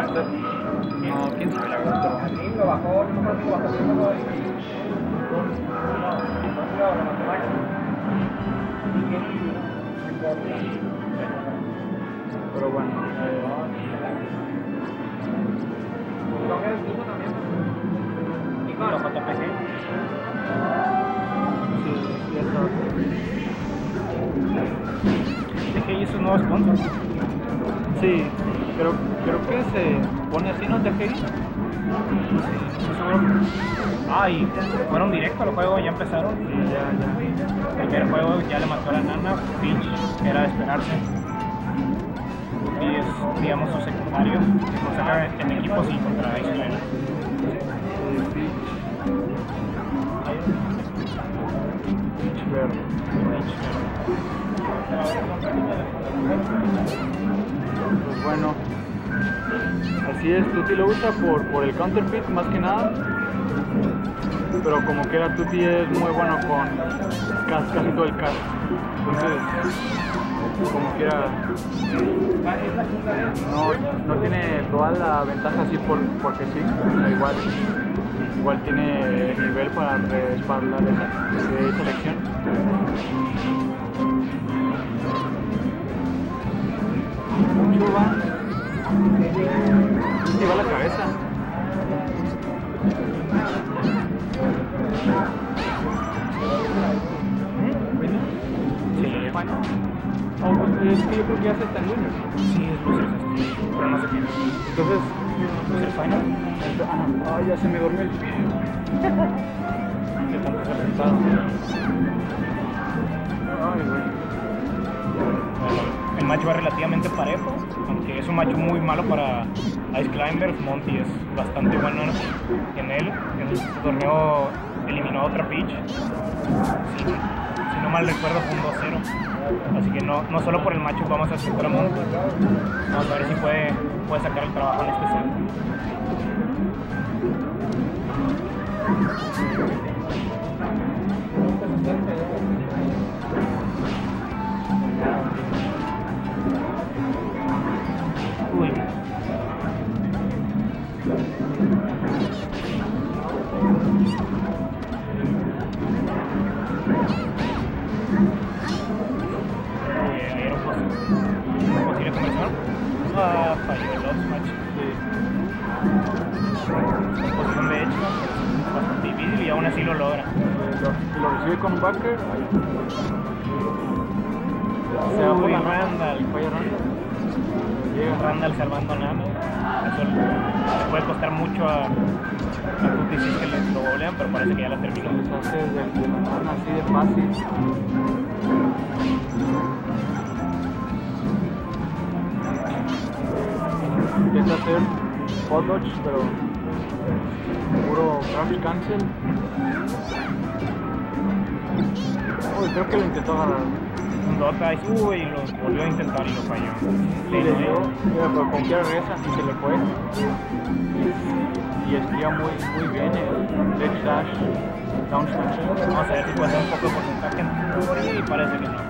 Master. No, quién sabe la verdad, lo bajó, no me acuerdo si bajó, lo bajó. Pero bueno. eh, Los JPG. sí, sí, eso. DGI es un nuevo sponsor. Sí, pero creo que se pone así, ¿no? TGI. Sí, estoy seguro. Ah, y fueron directo al juego, ya empezaron. Sí. El primer juego ya le mató a la nana, Peach, era de esperarse. Y es, digamos, su secundario. Se saca en equipos y contra. Eh, verde. Pues bueno, así es, Tuti lo usa por, por el counterfeit más que nada. Pero como quiera, Tuti es muy bueno con casi, casi todo el cast. Entonces, como quiera, no, no tiene toda la ventaja así por, porque sí. igual, igual tiene nivel para respaldar esa, esa. Sí, es pero no sé quién. Entonces, Loser Final, ah, ya se me durmió el pie. tanto se. Ay, güey. El match va relativamente parejo, aunque es un match muy malo para Ice Climbers. Monty es bastante bueno en él. En el torneo eliminó a otra pitch. No mal recuerdo, fue un 2-0. Así que no, no solo por el macho vamos a aceptar a Monty. Vamos a ver si puede, puede sacar el trabajo en este así lo logra. Eh, Lo, recibe con un backer. Ahí. Se va por la nada Randall. falla Randall. Llega Randall salvando a Nano. Eso le puede costar mucho a, a Tuti si es que le lo golean, pero parece que ya la terminó. Hace de, de nada así de fácil. Intenta hacer hot pero puro crouch cancel. Uy, creo que lo intentó agarrar. Dota y uy, lo volvió a intentar y lo falló. Y le dio, pero con quiera regresa y se le fue. Y, y esquiva muy, muy bien el ledge dash, down smash. Vamos a ver si puede hacer un poco de porcentaje en y parece que no.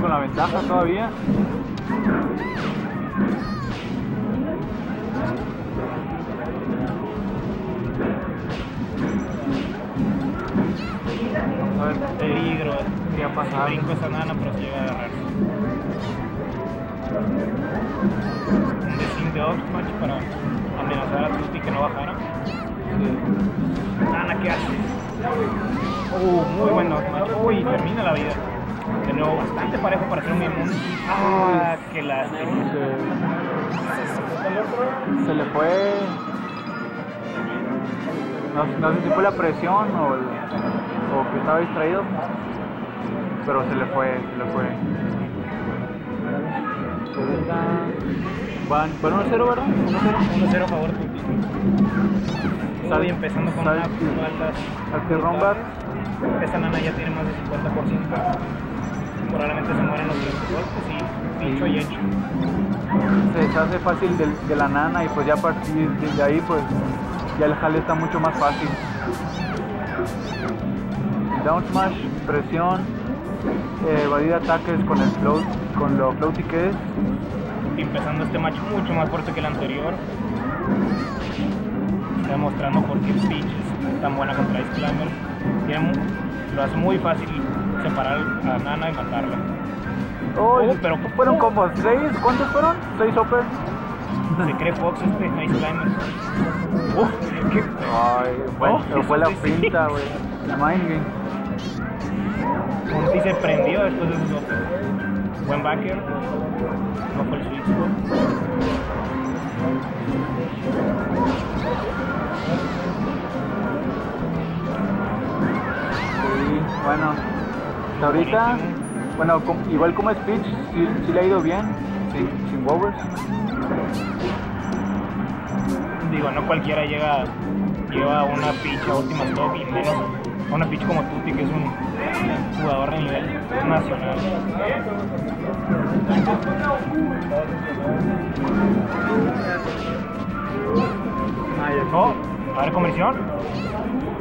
con la ventaja todavía. Ver Peligro. pasar. Brinco esa nana, pero se llega a agarrarse. Un design de off match para amenazar a Tuti que no bajara. Nana, ¿qué hace? Uh, muy buen off match. Uy, termina la vida. De nuevo, bastante parejo para ser un inmune. Ah, qué lástima. Se, se le fue. No, no sé si fue la presión o, el- o que estaba distraído, pero se le fue, se le fue. Van, van 1-0, ¿verdad? 1-0. 1-0 a favor de. Está bien empezando con Sal- una espaldas. Salte Rombat. Esa nana ya tiene más del 50%. Probablemente se mueren los tres golpes y dicho y hecho. se deshace fácil del- de, la nana y pues ya a partir de ahí pues ya el jale está mucho más fácil. Down smash, presión, eh, evadir ataques con el float, con lo floaty que es. Empezando este match mucho más fuerte que el anterior. Está demostrando por qué Peach es tan buena contra Ice Climber. Tiene lo hace muy fácil separar a Nana y matarla. Oh, Oh, pero- fueron como seis, ¿cuántos fueron? Seis upper. Se cree Fox este Ice Climber. Ay, fue, Oh, fue la pinta, güey. Mind game. Monty se prendió después de esos otros. Buen backer. No fue el spot. Sí, bueno. Hasta ahorita, bueno, igual como speech, sí, sí le ha ido bien, sin, sin wowers. Digo, no cualquiera llega, lleva una pitch a última stop y menos una pitch como Tuti, que es un jugador de nivel nacional. Ay, Oh, a ver, conversión.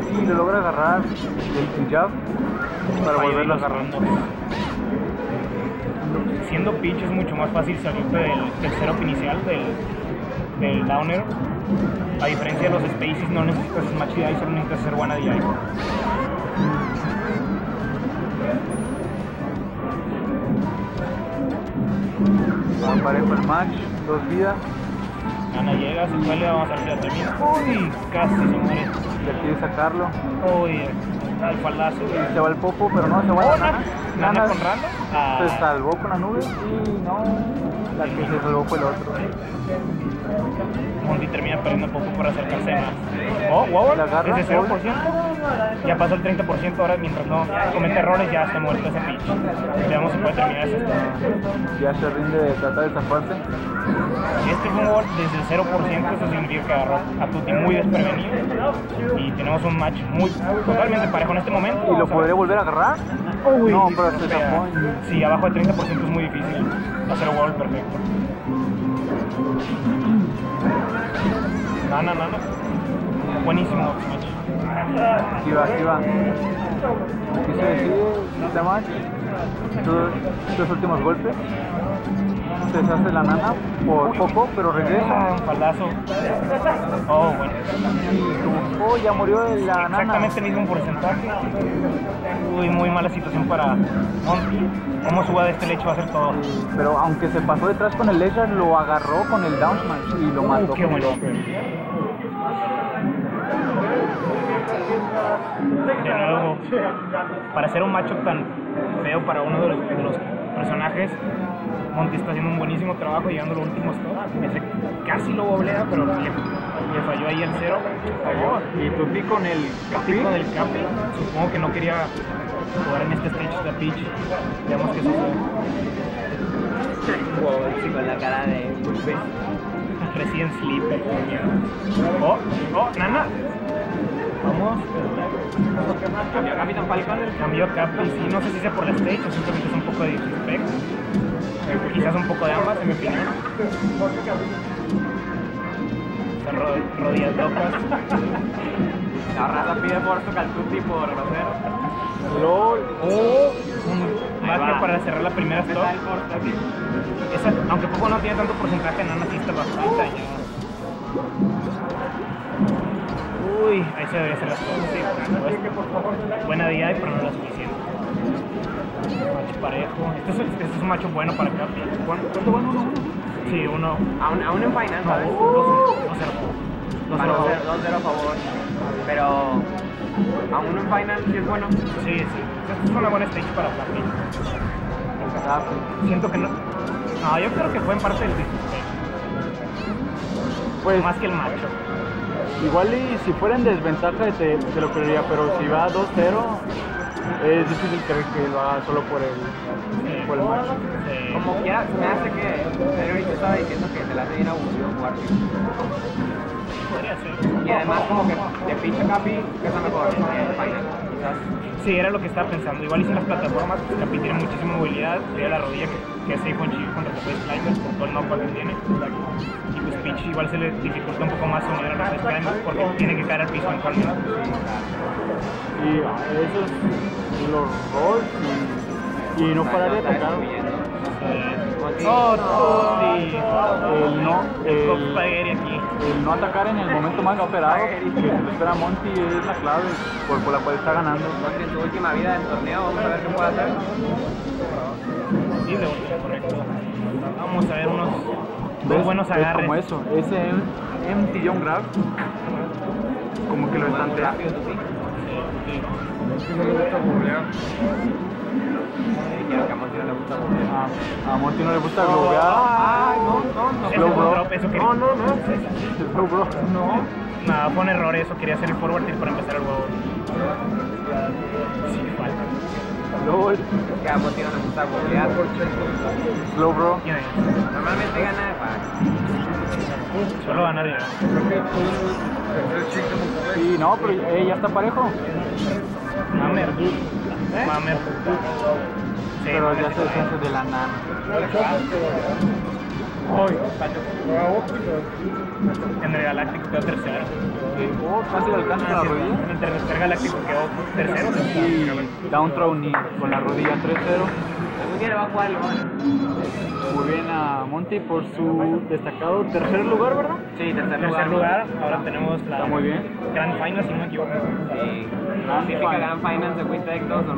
Sí, lo logra agarrar el, jab para volverlo a agarrar. Siendo pitch es mucho más fácil salirte del, setup inicial del, del downer. A diferencia de los spaces, no necesitas match DI, solo necesitas hacer buena DI. Parejo el match, dos vidas. Ana llega, se cuelga, vamos a la termina. Uy, casi se muere. Quiere sacarlo. Uy, al faldazo. Se va el popo, pero no, se va la nana. Nana, Nana Nana con random. Ah, se salvó con la nube y no, la que se fue el otro. Monty termina perdiendo poco por acercarse más. Oh, wow, La agarra, desde 0%. Ya pasó el 30% ahora, mientras no comete errores, ya está muerto ese pitch. Veamos si puede terminar ese. Ya se rinde de tratar de zafarse. Este fue un gol desde el 0%, eso significa que agarró a Tuti muy desprevenido. Y tenemos un match muy totalmente parejo en este momento. ¿Y lo podré volver a agarrar? Uy, no, pero se zafó. Sí, abajo del 30% es muy difícil hacer un gol perfecto. Nana, nana. Buenísimo match. Aquí va, aquí va. Aquí se decide este match. Estos últimos golpes. Se deshace la nana por poco, pero regresa. un faldazo. Oh, bueno. Oh, ya murió la nana. Exactamente el mismo porcentaje. Uy, muy mala situación para Monty. Cómo suba de este lecho va a ser todo. Pero aunque se pasó detrás con el laser, lo agarró con el down smash y lo mató. Uh, qué bueno. De nuevo, para hacer un macho tan feo para uno de los, de los personajes, Monty está haciendo un buenísimo trabajo llegando a los últimos. Ese casi lo boblea, pero le, le falló ahí el cero. Y Tuti con el Tipo del Capi, supongo que no quería jugar en este stage de pitch. Veamos qué sucede. con la cara de Recién sleeper. con miedo. Oh, oh, Nana. Vamos. Cambió Capitán Falcon. Cambió Capi, sí, no sé si sea por la stage o simplemente es un poco de disrespect. Eh, Quizás un poco de ambas, en mi opinión. Son rodillas locas. La raza pide por su caltuti por grosero. LOL. Oh, un para cerrar la primera ¿Qué stop. Esa, aunque poco no tiene tanto porcentaje, Nana sí está bastante dañado. Uy, ahí se debería ser la stop, sí, por supuesto. Buena DI, pero no lo suficiente. Macho parejo. Este es, este es un macho bueno para Capi. ¿Cuánto bueno? Uno. Sí, uno. Aún, aún en final, No, ¿sabes? dos, dos, cero. Dos, Para cero. 2-0 a favor. Pero aún en final sí es bueno. Sí, sí. Esta es una buena stage para Capi. Siento que no. No, yo creo que fue en parte del disrespect. Pues Más que el macho. Igual y si fuera en desventaja te, te lo creería, pero si va 2-0 es difícil creer que lo haga solo por el, Sí. por el match. Sí. Como quiera, me hace que Pedro ahorita estaba diciendo que se le hace bien aburrido jugar. Y además como que de pinche Capi, que está mejor en el final. Quizás. Sí, era lo que estaba pensando. Igual sin las plataformas, pues Capi tiene muchísima movilidad. Tiene la rodilla que, que es safe on shield contra face climbers con todo el knockback que tiene. Y pues Peach igual se le dificulta un poco más unir a face climbers porque tiene que caer al piso eventualmente. Y ah, esos, los rolls y y no parar de atacar. Oh, Tuti. El no, El aquí. El no atacar en el momento más esperado que espera a Monty es la clave por, por la cual está ganando. Monty en su última vida del torneo, vamos a ver qué puede hacer. Sí, de último, correcto. Vamos a ver unos muy buenos Es agarres. como eso, ese em- empty jump grab, como que lo estantea. Sí. Sí, sí. Dijeron que a Monty no le gusta volver. A, a Monty no le gusta globear. Ay, no, no, no. Bro. drop, eso quería. No, no, no. Slow bro. Nada, fue un error eso, quería hacer el forward tilt para empezar el juego. Sí, falta. LOL. Que a Monty no le gusta volver. Slow bro. Normalmente gana de pack. Solo ganar ya. Sí, no, pero eh, ya está parejo. Mamer. Mamer. Sí, Pero Mamer ya se deshace de la nana. Hoy, en el Galáctico quedó tercero. Oh, casi le alcanza la rodilla. En el Tercer Galáctico quedó tercero. Y down throw knee con la rodilla 3-0. Algún día le va a jugar el León. Muy bien a Monty por su destacado tercer lugar, ¿verdad? Sí, tercer lugar. tercer lugar, ahora tenemos la Está muy bien. Grand Final, si no me equivoco. Sí. Final. Grand Finance de Witech 2, normalmente.